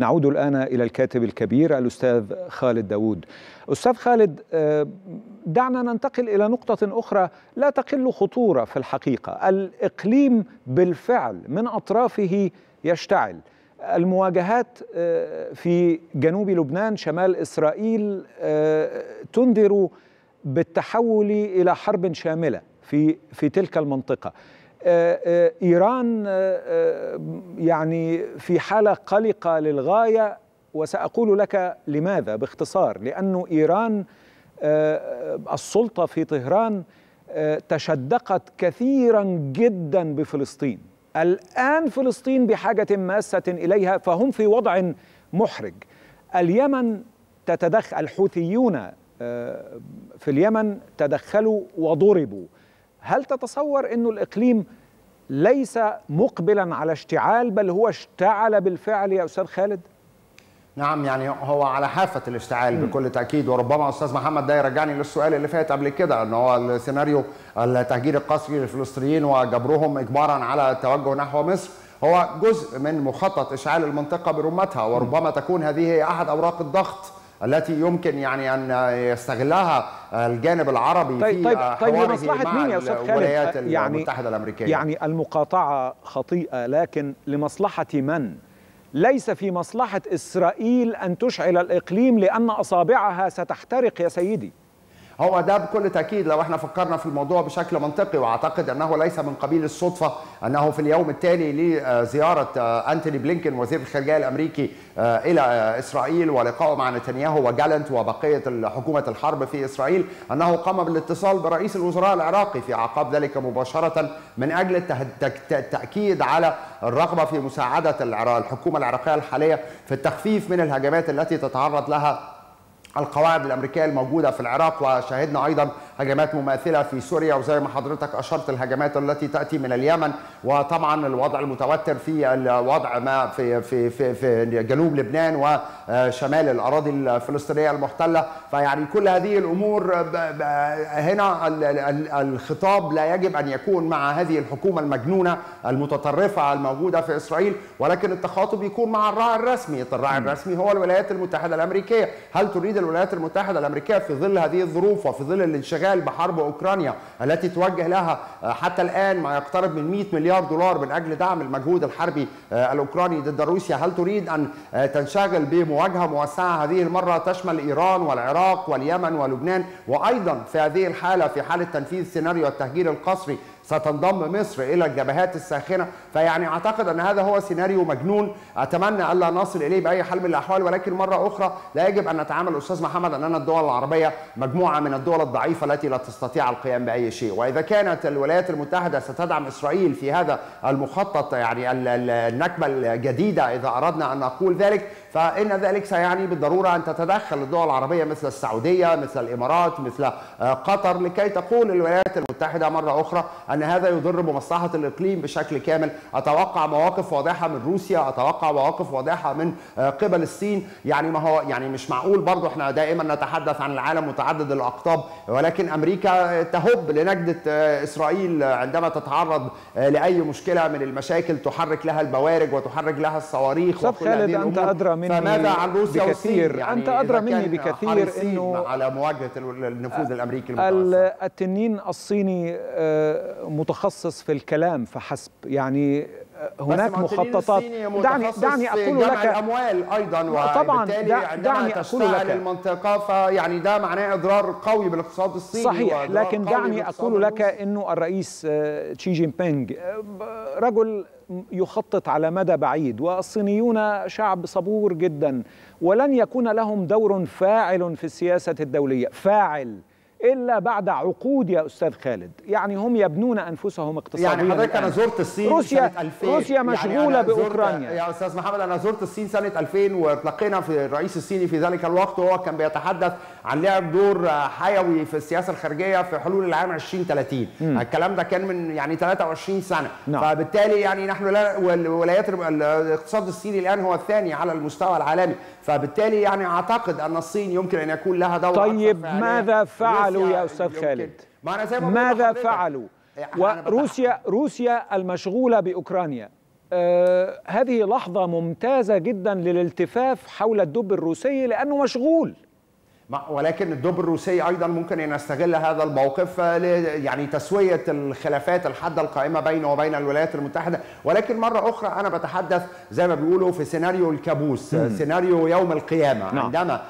نعود الآن إلى الكاتب الكبير الأستاذ خالد داود أستاذ خالد دعنا ننتقل إلى نقطة أخرى لا تقل خطورة في الحقيقة. الإقليم بالفعل من أطرافه يشتعل. المواجهات في جنوب لبنان شمال إسرائيل تنذر بالتحول إلى حرب شاملة في في تلك المنطقة. إيران يعني في حالة قلقة للغاية وسأقول لك لماذا باختصار. لأنه إيران السلطة في طهران تشدقت كثيرا جدا بفلسطين. الآن فلسطين بحاجة ماسة إليها فهم في وضع محرج. اليمن تتدخل الحوثيون في اليمن تدخلوا وضربوا. هل تتصور أن الإقليم ليس مقبلا على اشتعال بل هو اشتعل بالفعل يا أستاذ خالد؟ نعم يعني هو على حافة الاشتعال. بكل تأكيد وربما أستاذ محمد ده يرجعني للسؤال اللي فات قبل كده أن هو السيناريو التهجير القسري للفلسطينيين وجبرهم إجبارا على التوجه نحو مصر هو جزء من مخطط إشعال المنطقة برمتها وربما تكون هذه هي أحد أوراق الضغط التي يمكن يعني أن يستغلها الجانب العربي طيب في طيب طيب لمصلحه مين يا أستاذ الولايات خالد؟ يعني المتحدة الأمريكية يعني المقاطعة خطيئة لكن لمصلحة من؟ ليس في مصلحة إسرائيل أن تشعل الإقليم لأن أصابعها ستحترق يا سيدي هو ده بكل تأكيد لو إحنا فكرنا في الموضوع بشكل منطقي وأعتقد أنه ليس من قبيل الصدفة أنه في اليوم التالي لزيارة أنتوني بلينكن وزير الخارجية الأمريكي إلى إسرائيل ولقائه مع نتنياهو وجالنت وبقية حكومة الحرب في إسرائيل أنه قام بالاتصال برئيس الوزراء العراقي في أعقاب ذلك مباشرة من أجل التاكيد على الرغبة في مساعدة الحكومة العراقية الحالية في التخفيف من الهجمات التي تتعرض لها القواعد الأمريكية الموجودة في العراق وشاهدنا أيضا هجمات مماثلة في سوريا وزي ما حضرتك أشرت الهجمات التي تأتي من اليمن وطبعا الوضع المتوتر في الوضع ما في في في, في جنوب لبنان وشمال الأراضي الفلسطينية المحتلة. فيعني كل هذه الأمور هنا الخطاب لا يجب أن يكون مع هذه الحكومة المجنونة المتطرفة الموجودة في إسرائيل ولكن التخاطب يكون مع الراعي الرسمي. الراعي الرسمي هو الولايات المتحدة الأمريكية. هل تريد الولايات المتحدة الأمريكية في ظل هذه الظروف وفي ظل الانشغال بحرب أوكرانيا التي توجه لها حتى الآن ما يقترب من 100 مليار دولار من أجل دعم المجهود الحربي الأوكراني ضد روسيا. هل تريد أن تنشغل بمواجهة موسعه هذه المرة تشمل إيران والعراق واليمن ولبنان؟ وأيضا في هذه الحالة في حالة تنفيذ سيناريو التهجير القسري ستنضم مصر إلى الجبهات الساخنة. فيعني أعتقد أن هذا هو سيناريو مجنون. أتمنى ألا نصل إليه بأي حال من الأحوال ولكن مرة أخرى لا يجب أن نتعامل أستاذ محمد أننا الدول العربية مجموعة من الدول الضعيفة التي لا تستطيع القيام بأي شيء. وإذا كانت الولايات المتحدة ستدعم إسرائيل في هذا المخطط يعني النكبة الجديدة إذا أردنا أن نقول ذلك فإن ذلك سيعني بالضرورة أن تتدخل الدول العربية مثل السعودية مثل الإمارات مثل قطر لكي تقول الولايات المتحدة مرة أخرى أن هذا يضر بمصلحة الإقليم بشكل كامل. أتوقع مواقف واضحة من روسيا أتوقع مواقف واضحة من قبل الصين. يعني ما هو يعني مش معقول. برضه إحنا دائما نتحدث عن العالم متعدد الأقطاب ولكن أمريكا تهب لنجدة إسرائيل عندما تتعرض لأي مشكلة من المشاكل تحرك لها البوارج وتحرك لها الصواريخ وكل خالد أنت أدرى مني فماذا عن روسيا بكثير يعني أنت أدرى مني بكثير إنه على مواجهة النفوذ الأمريكي المتوسط. التنين الصيني متخصص في الكلام فحسب يعني هناك مخططات. دعني دعني أقول لك الأموال أيضا طبعا دعني أقول لك. المنطقة فيعني ده معناه إضرار قوي بالاقتصاد الصيني صحيح لكن دعني أقول لك إنه الرئيس تشي جين بينغ رجل يخطط على مدى بعيد والصينيون شعب صبور جدا ولن يكون لهم دور فاعل في السياسة الدولية فاعل إلا بعد عقود يا أستاذ خالد. يعني هم يبنون أنفسهم اقتصاديا يعني حضرتك أنا زرت الصين روسيا سنة 2000 روسيا مشغولة يعني بأوكرانيا. يا أستاذ محمد أنا زرت الصين سنة 2000 والتقينا في الرئيس الصيني في ذلك الوقت وهو كان بيتحدث عن لعب دور حيوي في السياسة الخارجية في حلول العام 2030 م. الكلام ده كان من يعني 23 سنة. نعم. فبالتالي يعني نحن لا والولايات الاقتصاد الصيني الآن هو الثاني على المستوى العالمي. فبالتالي يعني أعتقد أن الصين يمكن أن يكون لها دور طيب ماذا فعلوا يا أستاذ خالد؟ ما أنا زي ما ماذا فعلوا؟ وروسيا روسيا المشغولة بأوكرانيا. آه هذه لحظة ممتازة جدا للالتفاف حول الدب الروسي لأنه مشغول. ولكن الدب الروسي أيضا ممكن أن يستغل هذا الموقف يعني تسوية الخلافات الحادة القائمة بينه وبين الولايات المتحدة ولكن مرة أخرى أنا بتحدث زي ما بيقولوا في سيناريو الكابوس مم. سيناريو يوم القيامة نعم. عندما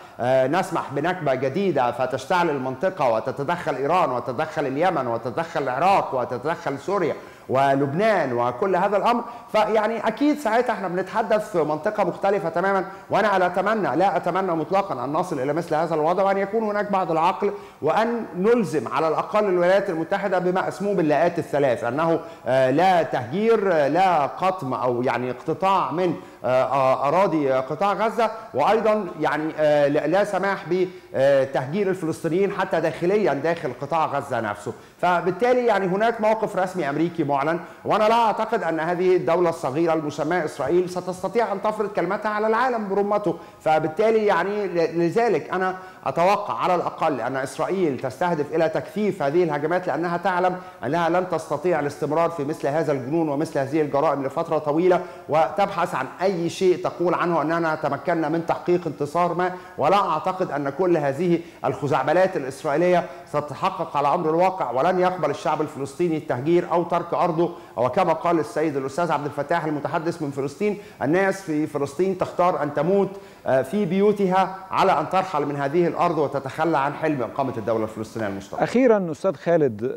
نسمح بنكبة جديدة فتشتعل المنطقة وتتدخل إيران وتتدخل اليمن وتتدخل العراق وتتدخل سوريا ولبنان وكل هذا الأمر فيعني أكيد ساعتها إحنا بنتحدث في منطقة مختلفة تماما وأنا لا أتمنى لا أتمنى مطلقا أن نصل إلى مثل هذا الوضع وأن يكون هناك بعض العقل وأن نلزم على الأقل الولايات المتحدة بما اسموه باللاءات الثلاث أنه لا تهجير لا قطم أو يعني اقتطاع من أراضي قطاع غزة وأيضا يعني لا سماح بتهجير الفلسطينيين حتى داخليا داخل قطاع غزة نفسه. فبالتالي يعني هناك موقف رسمي أمريكي معلن وأنا لا أعتقد أن هذه الدولة الصغيرة المسماة إسرائيل ستستطيع أن تفرض كلمتها على العالم برمته. فبالتالي يعني لذلك أنا أتوقع على الأقل أن إسرائيل تستهدف إلى تكثيف هذه الهجمات لأنها تعلم أنها لن تستطيع الاستمرار في مثل هذا الجنون ومثل هذه الجرائم لفترة طويلة وتبحث عن أي شيء تقول عنه أننا تمكنا من تحقيق انتصار ما. ولا أعتقد أن كل هذه الخزعبلات الإسرائيلية ستتحقق على أمر الواقع ولن يقبل الشعب الفلسطيني التهجير أو ترك أرضه وكما قال السيد الأستاذ عبد الفتاح المتحدث من فلسطين الناس في فلسطين تختار أن تموت في بيوتها على أن ترحل من هذه الأرض وتتخلى عن حلم إقامة الدولة الفلسطينية المستقله. أخيرا أستاذ خالد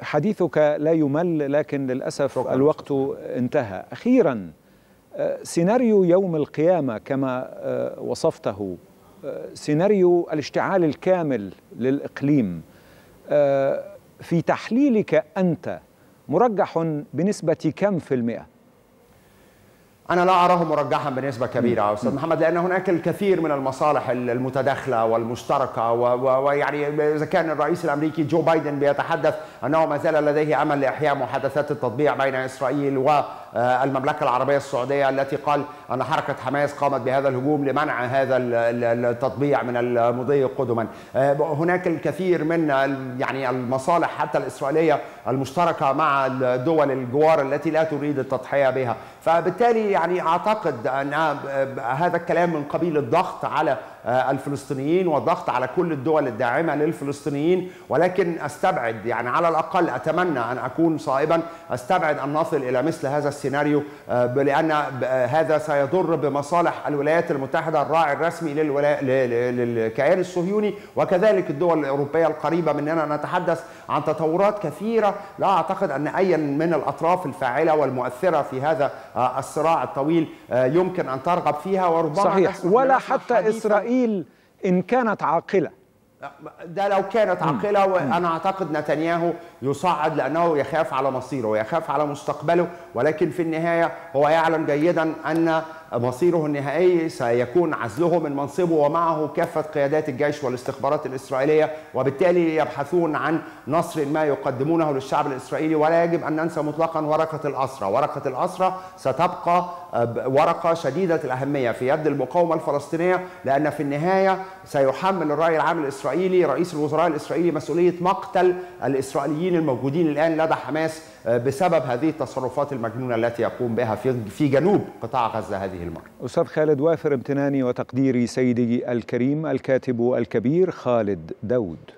حديثك لا يمل لكن للأسف شكرا. الوقت انتهى. أخيرا سيناريو يوم القيامة كما وصفته سيناريو الاشتعال الكامل للإقليم في تحليلك أنت مرجح بنسبة كم في المئة؟ أنا لا أراه مرجحا بنسبة كبيرة أستاذ محمد لأن هناك الكثير من المصالح المتداخلة والمشتركة ويعني إذا كان الرئيس الأمريكي جو بايدن بيتحدث أنه ما زال لديه امل لإحياء محادثات التطبيع بين إسرائيل والمملكه العربية السعودية التي قال أن حركة حماس قامت بهذا الهجوم لمنع هذا التطبيع من المضي قدما. هناك الكثير من يعني المصالح حتى الإسرائيلية المشتركة مع الدول الجوار التي لا تريد التضحية بها. فبالتالي يعني أعتقد أن هذا الكلام من قبيل الضغط على الفلسطينيين والضغط على كل الدول الداعمة للفلسطينيين. ولكن أستبعد يعني على الأقل أتمنى أن أكون صائبا. أستبعد أن نصل إلى مثل هذا السيناريو لأن هذا سيضر بمصالح الولايات المتحدة الراعي الرسمي للكيان الصهيوني وكذلك الدول الأوروبية القريبة مننا. نتحدث عن تطورات كثيرة. لا أعتقد أن أي من الأطراف الفاعلة والمؤثرة في هذا الصراع الطويل يمكن أن ترغب فيها. وربما صحيح. ولا حتى إسرائيل إن كانت عاقلة. ده لو كانت عاقلة وأنا أعتقد نتنياهو يصعد لأنه يخاف على مصيره ويخاف على مستقبله ولكن في النهاية هو يعلم جيدا أن مصيره النهائي سيكون عزله من منصبه ومعه كافة قيادات الجيش والاستخبارات الإسرائيلية وبالتالي يبحثون عن نصر ما يقدمونه للشعب الإسرائيلي. ولا يجب أن ننسى مطلقا ورقة الأسرى، ورقة الأسرى ستبقى ورقة شديدة الأهمية في يد المقاومة الفلسطينية لأن في النهاية سيحمل الرأي العام الإسرائيلي رئيس الوزراء الإسرائيلي مسؤولية مقتل الإسرائيليين الموجودين الآن لدى حماس بسبب هذه التصرفات المجنونة التي يقوم بها في جنوب قطاع غزة هذه المرة. أستاذ خالد وافر امتناني وتقديري سيدي الكريم الكاتب الكبير خالد داود.